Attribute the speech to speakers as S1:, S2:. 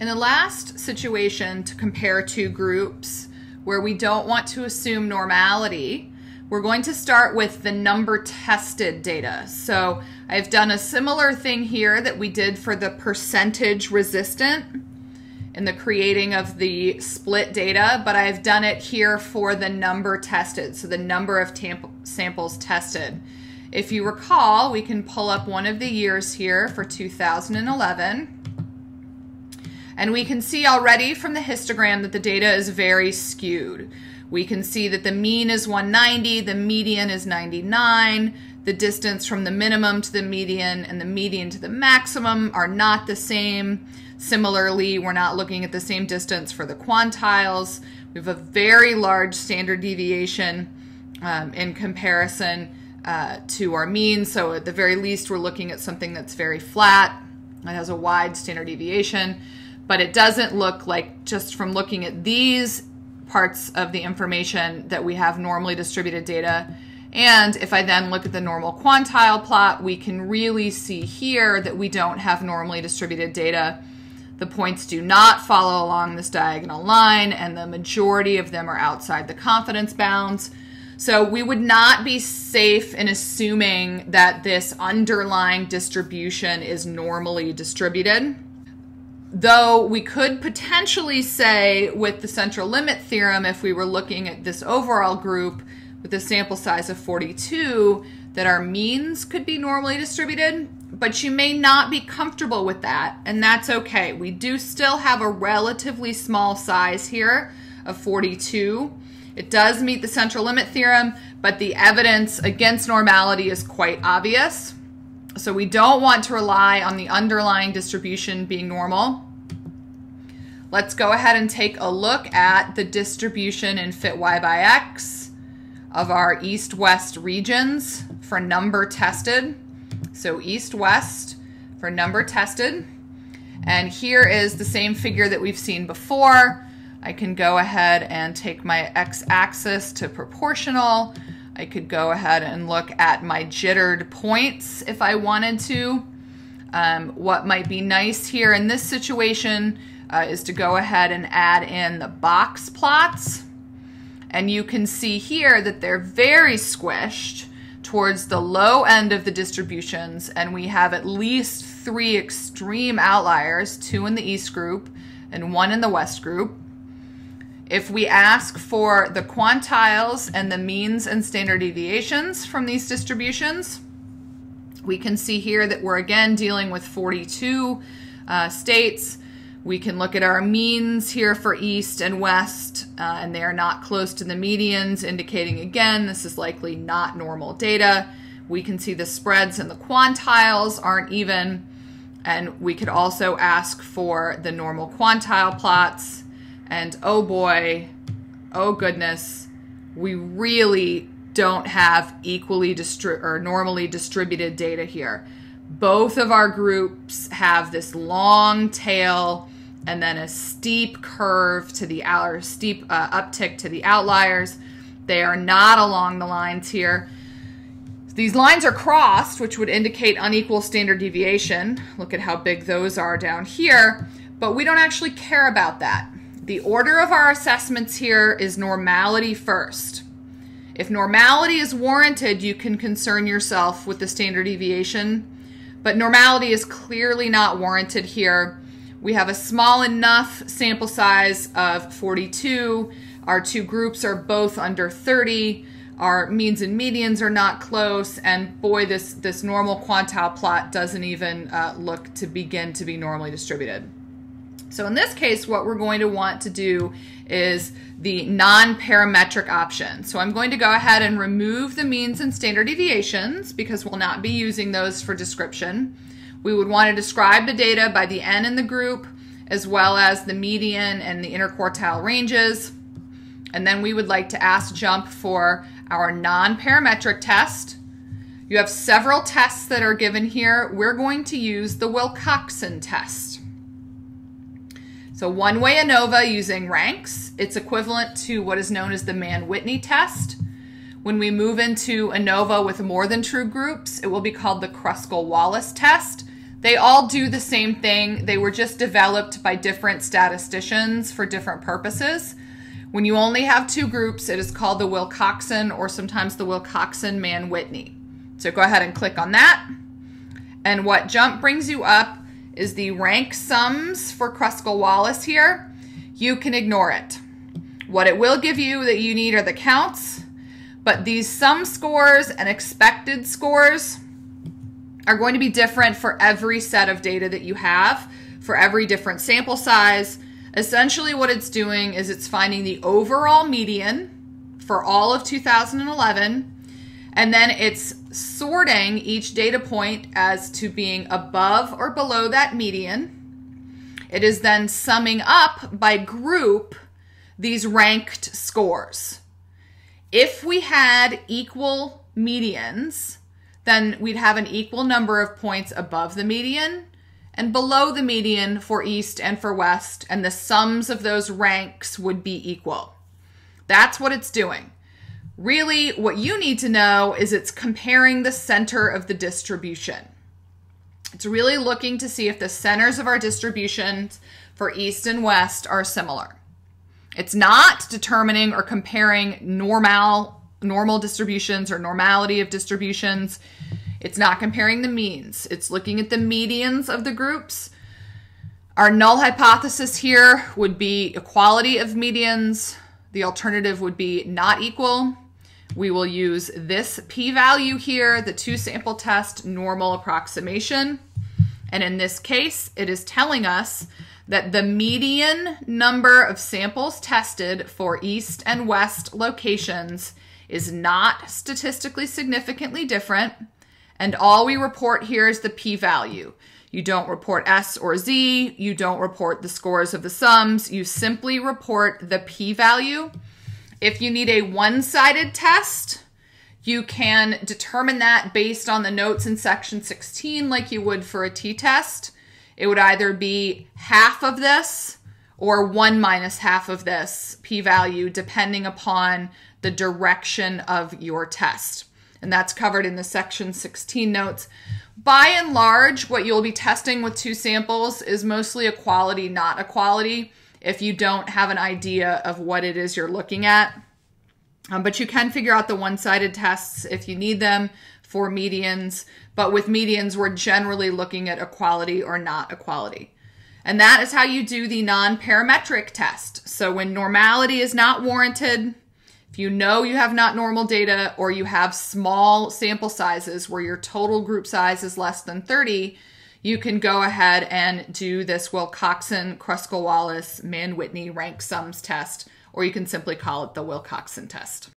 S1: In the last situation to compare two groups where we don't want to assume normality, we're going to start with the number tested data. So I've done a similar thing here that we did for the percentage resistant in the creating of the split data, but I've done it here for the number tested, so the number of samples tested. If you recall, we can pull up one of the years here for 2011. And we can see already from the histogram that the data is very skewed. We can see that the mean is 190, the median is 99, the distance from the minimum to the median and the median to the maximum are not the same. Similarly, we're not looking at the same distance for the quantiles. We have a very large standard deviation um, in comparison uh, to our mean. So at the very least, we're looking at something that's very flat. It has a wide standard deviation, but it doesn't look like just from looking at these parts of the information that we have normally distributed data. And if I then look at the normal quantile plot, we can really see here that we don't have normally distributed data the points do not follow along this diagonal line, and the majority of them are outside the confidence bounds. So we would not be safe in assuming that this underlying distribution is normally distributed. Though we could potentially say with the central limit theorem, if we were looking at this overall group with a sample size of 42, that our means could be normally distributed but you may not be comfortable with that, and that's okay. We do still have a relatively small size here of 42. It does meet the central limit theorem, but the evidence against normality is quite obvious. So we don't want to rely on the underlying distribution being normal. Let's go ahead and take a look at the distribution in fit y by x of our east-west regions for number tested. So east-west for number tested. And here is the same figure that we've seen before. I can go ahead and take my x-axis to proportional. I could go ahead and look at my jittered points if I wanted to. Um, what might be nice here in this situation uh, is to go ahead and add in the box plots. And you can see here that they're very squished towards the low end of the distributions, and we have at least three extreme outliers, two in the East group and one in the West group. If we ask for the quantiles and the means and standard deviations from these distributions, we can see here that we're again dealing with 42 uh, states we can look at our means here for east and west, uh, and they are not close to the medians, indicating again this is likely not normal data. We can see the spreads and the quantiles aren't even, and we could also ask for the normal quantile plots. And oh boy, oh goodness, we really don't have equally distri- or normally distributed data here. Both of our groups have this long tail and then a steep curve to the or steep uh, uptick to the outliers. They are not along the lines here. These lines are crossed, which would indicate unequal standard deviation. Look at how big those are down here, but we don't actually care about that. The order of our assessments here is normality first. If normality is warranted, you can concern yourself with the standard deviation, but normality is clearly not warranted here we have a small enough sample size of 42. Our two groups are both under 30. Our means and medians are not close. And boy, this, this normal quantile plot doesn't even uh, look to begin to be normally distributed. So in this case, what we're going to want to do is the non-parametric option. So I'm going to go ahead and remove the means and standard deviations because we'll not be using those for description. We would want to describe the data by the N in the group, as well as the median and the interquartile ranges. And then we would like to ask JMP for our non-parametric test. You have several tests that are given here. We're going to use the Wilcoxon test. So one way ANOVA using ranks, it's equivalent to what is known as the Mann-Whitney test. When we move into ANOVA with more than true groups, it will be called the Kruskal-Wallis test. They all do the same thing. They were just developed by different statisticians for different purposes. When you only have two groups, it is called the Wilcoxon or sometimes the Wilcoxon Mann Whitney. So go ahead and click on that. And what JMP brings you up is the rank sums for Kruskal Wallis here. You can ignore it. What it will give you that you need are the counts, but these sum scores and expected scores are going to be different for every set of data that you have, for every different sample size. Essentially, what it's doing is it's finding the overall median for all of 2011, and then it's sorting each data point as to being above or below that median. It is then summing up by group these ranked scores. If we had equal medians, then we'd have an equal number of points above the median and below the median for East and for West, and the sums of those ranks would be equal. That's what it's doing. Really, what you need to know is it's comparing the center of the distribution. It's really looking to see if the centers of our distributions for East and West are similar. It's not determining or comparing normal normal distributions or normality of distributions. It's not comparing the means. It's looking at the medians of the groups. Our null hypothesis here would be equality of medians. The alternative would be not equal. We will use this p-value here, the two sample test normal approximation. And in this case, it is telling us that the median number of samples tested for east and west locations is not statistically significantly different. And all we report here is the p-value. You don't report S or Z. You don't report the scores of the sums. You simply report the p-value. If you need a one-sided test, you can determine that based on the notes in section 16 like you would for a t-test. It would either be half of this or 1 minus half of this p-value depending upon the direction of your test. And that's covered in the section 16 notes. By and large, what you'll be testing with two samples is mostly equality, not equality if you don't have an idea of what it is you're looking at. Um, but you can figure out the one-sided tests if you need them for medians. But with medians, we're generally looking at equality or not equality. And that is how you do the non-parametric test. So when normality is not warranted, if you know you have not normal data or you have small sample sizes where your total group size is less than 30, you can go ahead and do this Wilcoxon, Kruskal Wallis, Mann Whitney rank sums test, or you can simply call it the Wilcoxon test.